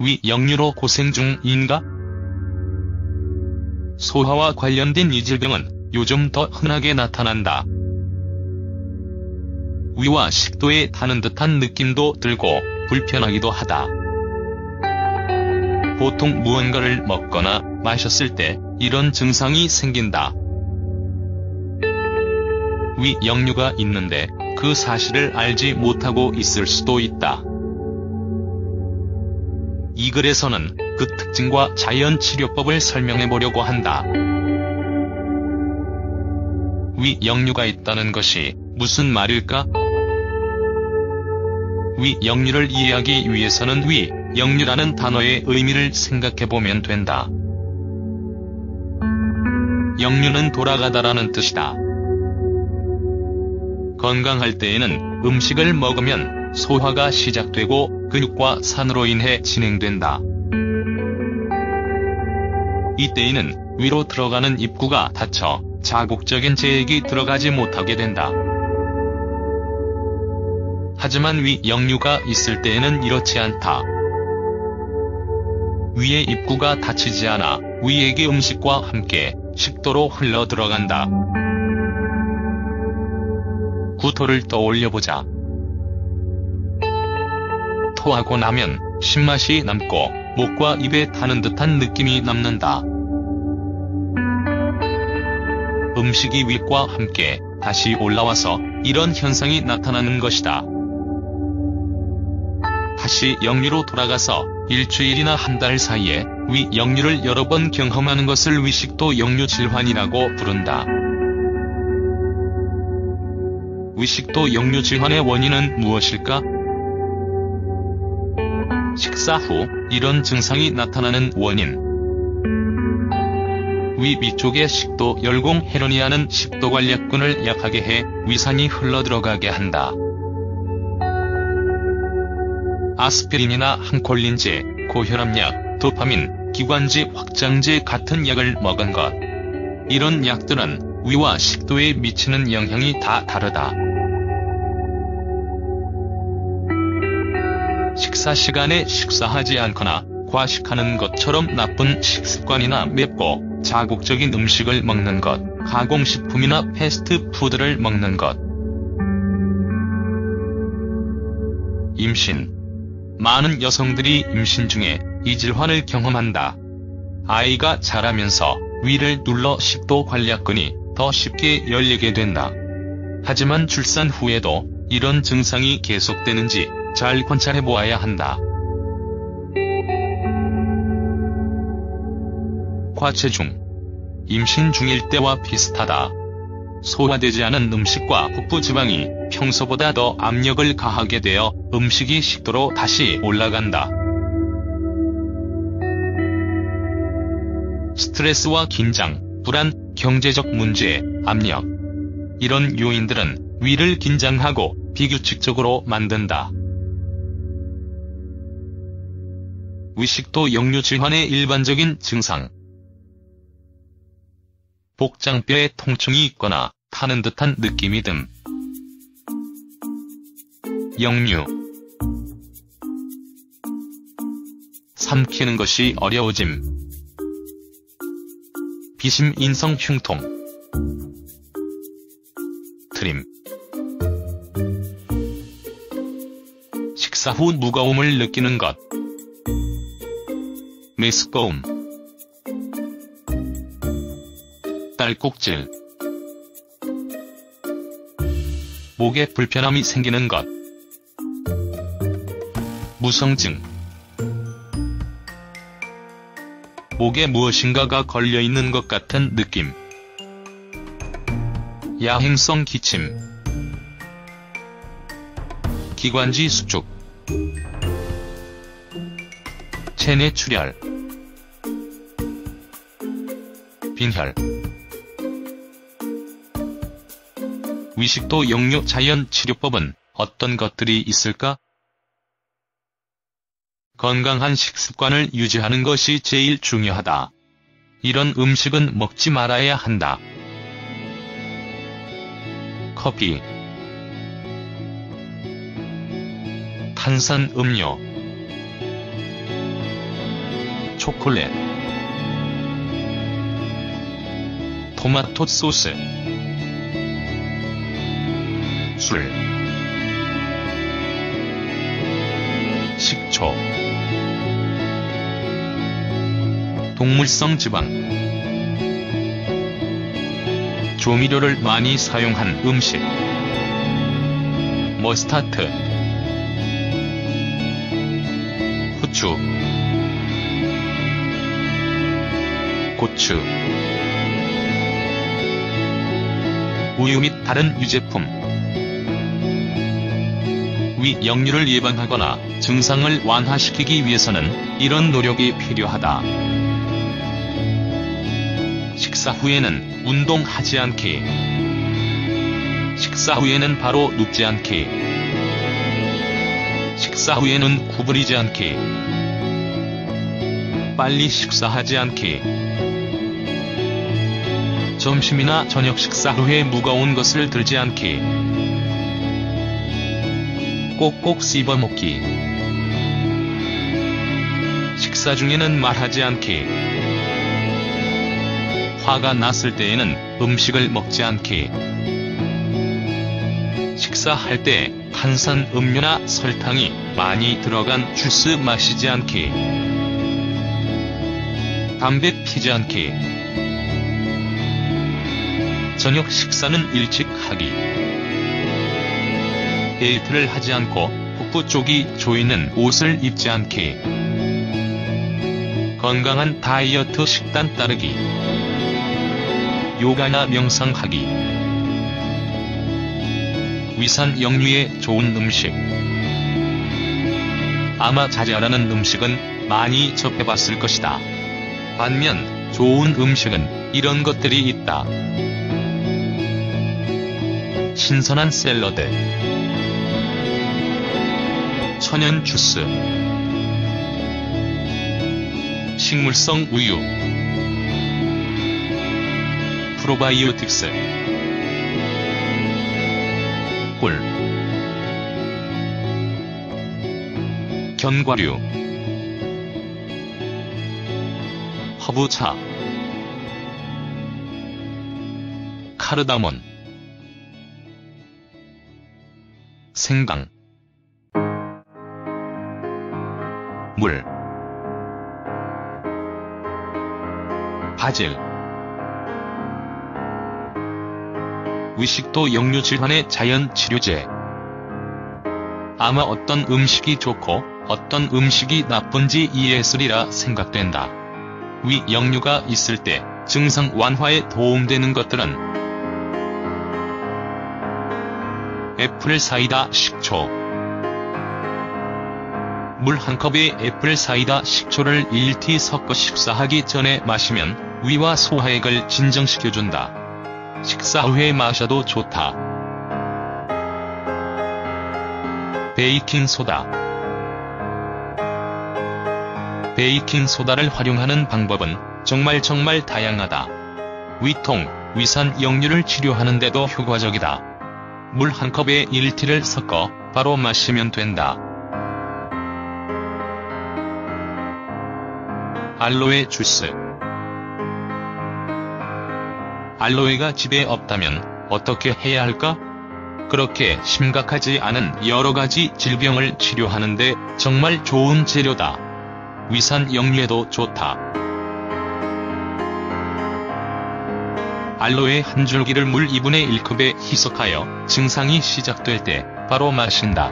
위 역류로 고생 중인가? 소화와 관련된 이 질병은 요즘 더 흔하게 나타난다. 위와 식도에 타는 듯한 느낌도 들고 불편하기도 하다. 보통 무언가를 먹거나 마셨을 때 이런 증상이 생긴다. 위 역류가 있는데 그 사실을 알지 못하고 있을 수도 있다. 이 글에서는 그 특징과 자연 치료법을 설명해 보려고 한다. 위 역류가 있다는 것이 무슨 말일까? 위 역류를 이해하기 위해서는 위 역류라는 단어의 의미를 생각해 보면 된다. 역류는 돌아가다라는 뜻이다. 건강할 때에는 음식을 먹으면 소화가 시작되고 근육과 산으로 인해 진행된다. 이때에는 위로 들어가는 입구가 닫혀 자국적인 제액이 들어가지 못하게 된다. 하지만 위 역류가 있을 때에는 이렇지 않다. 위의 입구가 닫히지 않아 위액이 음식과 함께 식도로 흘러 들어간다. 구토를 떠올려보자. 토하고 나면 신맛이 남고 목과 입에 타는 듯한 느낌이 남는다. 음식이 위과 함께 다시 올라와서 이런 현상이 나타나는 것이다. 다시 역류로 돌아가서 일주일이나 한 달 사이에 위 역류를 여러 번 경험하는 것을 위식도 역류 질환이라고 부른다. 위식도 역류 질환의 원인은 무엇일까? 식사 후 이런 증상이 나타나는 원인. 위 위쪽의 식도 열공 헤르니아는 식도 관략근을 약하게 해 위산이 흘러들어가게 한다. 아스피린이나 항콜린제, 고혈압약, 도파민, 기관지 확장제 같은 약을 먹은 것. 이런 약들은 위와 식도에 미치는 영향이 다 다르다. 식사 시간에 식사하지 않거나 과식하는 것처럼 나쁜 식습관이나 맵고 자극적인 음식을 먹는 것, 가공식품이나 패스트푸드를 먹는 것. 임신 많은 여성들이 임신 중에 이 질환을 경험한다. 아이가 자라면서 위를 눌러 식도 관략근이 더 쉽게 열리게 된다. 하지만 출산 후에도 이런 증상이 계속되는지 잘 관찰해 보아야 한다. 과체중 임신 중일 때와 비슷하다. 소화되지 않은 음식과 복부 지방이 평소보다 더 압력을 가하게 되어 음식이 식도로 다시 올라간다. 스트레스와 긴장, 불안, 경제적 문제, 압력. 이런 요인들은 위를 긴장하고 비규칙적으로 만든다. 위식도 역류 질환의 일반적인 증상. 복장뼈에 통증이 있거나 타는 듯한 느낌이 듦. 역류. 삼키는 것이 어려워짐. 비심 인성 흉통. 트림. 식사 후 무거움을 느끼는 것. 메스꺼움. 딸꾹질. 목에 불편함이 생기는 것. 무성증. 목에 무엇인가가 걸려있는 것 같은 느낌. 야행성 기침. 기관지 수축. 체내 출혈. 빈혈. 위식도 역류 자연 치료법은 어떤 것들이 있을까? 건강한 식습관을 유지하는 것이 제일 중요하다. 이런 음식은 먹지 말아야 한다. 커피, 탄산 음료, 초콜릿 토마토 소스. 술. 식초. 동물성 지방. 조미료를 많이 사용한 음식. 머스타트 후추. 고추 우유 및 다른 유제품. 위 역류를 예방하거나 증상을 완화시키기 위해서는 이런 노력이 필요하다. 식사 후에는 운동하지 않기. 식사 후에는 바로 눕지 않기. 식사 후에는 구부리지 않기. 빨리 식사하지 않기 점심이나 저녁 식사 후에 무거운 것을 들지 않기. 꼭꼭 씹어 먹기. 식사 중에는 말하지 않기. 화가 났을 때에는 음식을 먹지 않기. 식사할 때 탄산 음료나 설탕이 많이 들어간 주스 마시지 않기. 담배 피지 않기 저녁 식사는 일찍 하기. 벨트를 하지 않고 복부 쪽이 조이는 옷을 입지 않기. 건강한 다이어트 식단 따르기. 요가나 명상하기. 위산 역류에 좋은 음식. 아마 자잘하는 음식은 많이 접해봤을 것이다. 반면 좋은 음식은 이런 것들이 있다. 신선한 샐러드. 천연 주스. 식물성 우유. 프로바이오틱스. 꿀 견과류. 허브차. 카르다몬 생강. 물. 바질. 위식도 역류 질환의 자연 치료제. 아마 어떤 음식이 좋고 어떤 음식이 나쁜지 이해했으리라 생각된다. 위 역류가 있을 때 증상 완화에 도움되는 것들은 apple cider 식초 물 한 컵에 apple cider 식초를 1티 섞어 식사하기 전에 마시면 위와 소화액을 진정시켜준다. 식사 후에 마셔도 좋다. 베이킹소다 베이킹소다를 활용하는 방법은 정말 정말 다양하다. 위통, 위산 역류를 치료하는데도 효과적이다. 물 한 컵에 1티를 섞어 바로 마시면 된다. 알로에 주스 알로에가 집에 없다면 어떻게 해야 할까? 그렇게 심각하지 않은 여러 가지 질병을 치료하는데 정말 좋은 재료다. 위산 역류에도 좋다. 알로에 한 줄기를 물 2분의 1컵에 희석하여 증상이 시작될 때 바로 마신다.